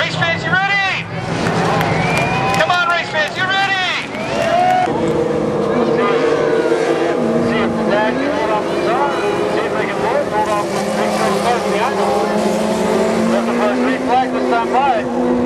Race fans, you ready? Come on, race fans, you ready? See if the dad can hold off the car. See if they can both hold off the big truck starts behind them. That's the first green flag this time by.